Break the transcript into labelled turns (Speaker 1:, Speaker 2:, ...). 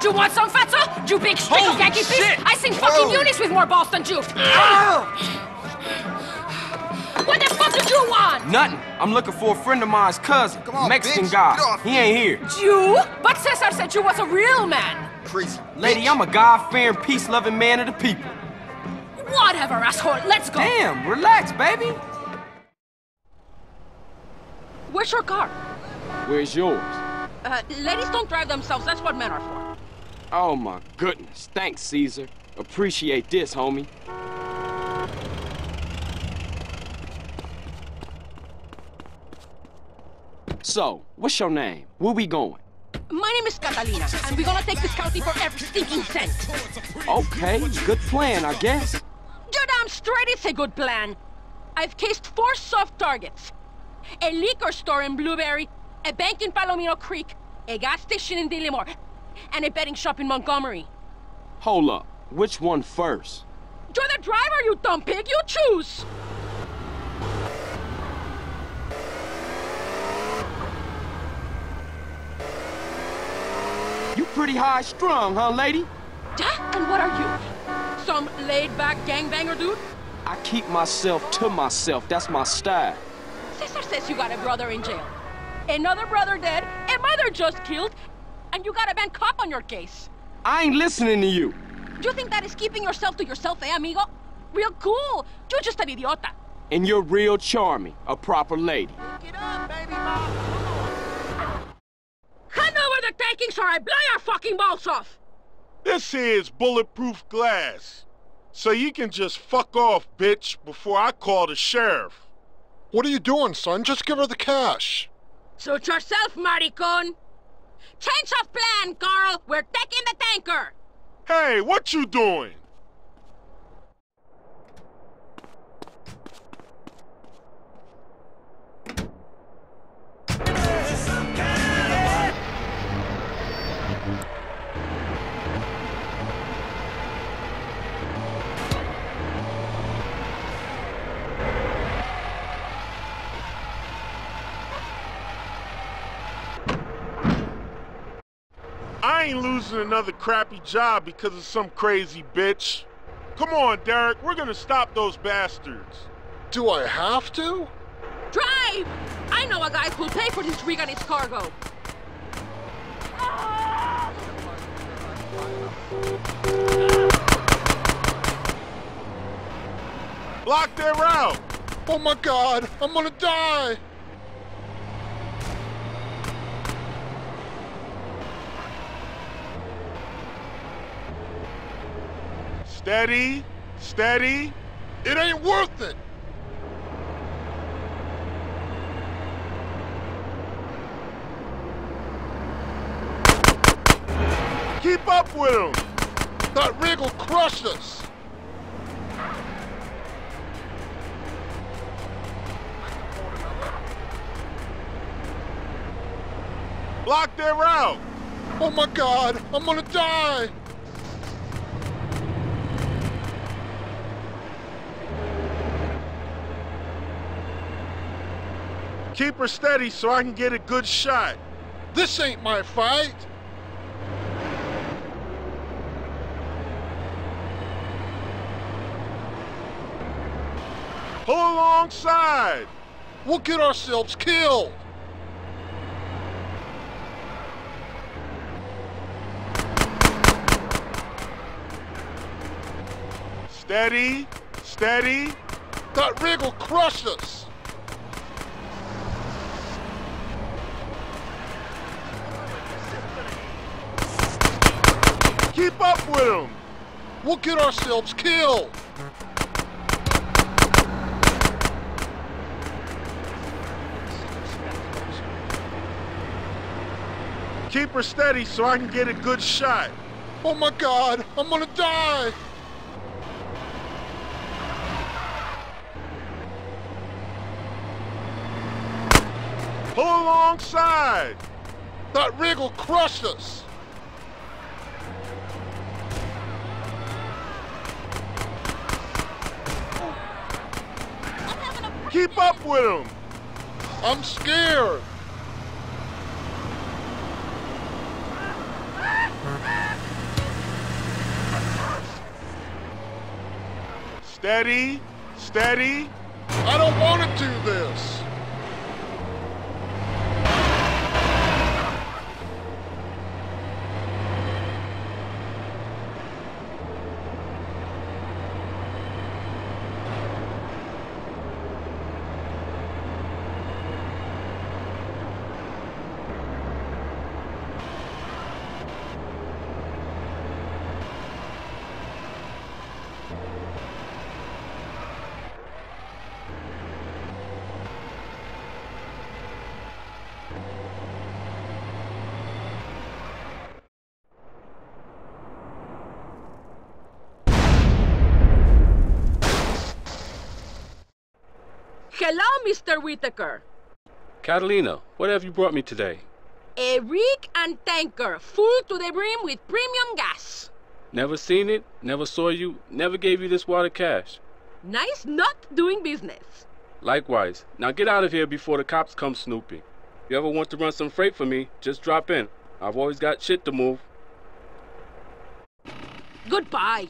Speaker 1: Do you want some, fatso? Do you big stick
Speaker 2: Holy
Speaker 1: of Yankee
Speaker 2: shit!
Speaker 1: I sing fucking
Speaker 3: Whoa.
Speaker 1: Eunice with more balls than you. What the fuck did you want?
Speaker 2: Nothing. I'm looking for a friend of mine's cousin.
Speaker 3: Come on,
Speaker 2: Mexican
Speaker 3: bitch.
Speaker 2: guy. He ain't here.
Speaker 1: You? But Cesar said you was a real man.
Speaker 3: Crazy.
Speaker 2: Lady,
Speaker 3: bitch.
Speaker 2: I'm a God-fearing, peace-loving man of the people.
Speaker 1: Whatever, asshole. Let's go.
Speaker 2: Damn, relax, baby.
Speaker 1: Where's your car?
Speaker 2: Where's yours?
Speaker 1: Uh, ladies don't drive themselves. That's what men are for.
Speaker 2: Oh my goodness. Thanks, Cesar. Appreciate this, homie. So, what's your name? Where we going?
Speaker 1: My name is Catalina, and we're gonna take this county for every stinking cent.
Speaker 2: Okay, good plan, I guess.
Speaker 1: You're damn straight it's a good plan. I've cased four soft targets. A liquor store in Blueberry, a bank in Palomino Creek, a gas station in Dillimore, and a betting shop in Montgomery.
Speaker 2: Hold up. Which one first?
Speaker 1: You're the driver, you dumb pig! You choose!
Speaker 2: You pretty high strung, huh, lady?
Speaker 1: Yeah, and what are you? Some laid-back gangbanger dude?
Speaker 2: I keep myself to myself. That's my style.
Speaker 1: Sister says you got a brother in jail. Another brother dead, a mother just killed, and you got a bad cop on your case.
Speaker 2: I ain't listening to you.
Speaker 1: Do you think that is keeping yourself to yourself, eh, amigo? Real cool. You're just an idiota.
Speaker 2: And you're real charming, a proper lady.
Speaker 1: Hand over the takings or I blow your fucking balls off!
Speaker 4: This here is bulletproof glass. So you can just fuck off, bitch, before I call the sheriff.
Speaker 3: What are you doing, son? Just give her the cash.
Speaker 1: Suit yourself, maricon! Change of plan, Carl! We're taking the tanker!
Speaker 4: Hey, what you doing? I ain't losing another crappy job because of some crazy bitch. Come on, Derek, we're gonna stop those bastards.
Speaker 3: Do I have to?
Speaker 1: Drive! I know a guy who'll pay for this rig and its cargo.
Speaker 4: Block their route.
Speaker 3: Oh my god, I'm gonna die!
Speaker 4: Steady, steady.
Speaker 3: It ain't worth it!
Speaker 4: Keep up with them.
Speaker 3: That rig will crush us!
Speaker 4: Block their route.
Speaker 3: Oh my god, I'm gonna die!
Speaker 4: Keep her steady so I can get a good shot.
Speaker 3: This ain't my fight!
Speaker 4: Pull alongside.
Speaker 3: We'll get ourselves killed!
Speaker 4: Steady, steady.
Speaker 3: That rig will crush us!
Speaker 4: Keep up with them.
Speaker 3: We'll get ourselves killed!
Speaker 4: Keep her steady so I can get a good shot.
Speaker 3: Oh my god, I'm gonna die!
Speaker 4: Pull alongside.
Speaker 3: That rig will crush us!
Speaker 4: keep up with him.
Speaker 3: I'm scared.
Speaker 4: Steady, steady.
Speaker 3: I don't want to do this.
Speaker 1: Hello, Mr. Whitaker.
Speaker 5: Catalina, what have you brought me today?
Speaker 1: A rig and tanker full to the brim with premium gas.
Speaker 5: Never seen it, never saw you, never gave you this water cash.
Speaker 1: Nice not doing business.
Speaker 5: Likewise. Now get out of here before the cops come snooping. If you ever want to run some freight for me, just drop in. I've always got shit to move.
Speaker 1: Goodbye.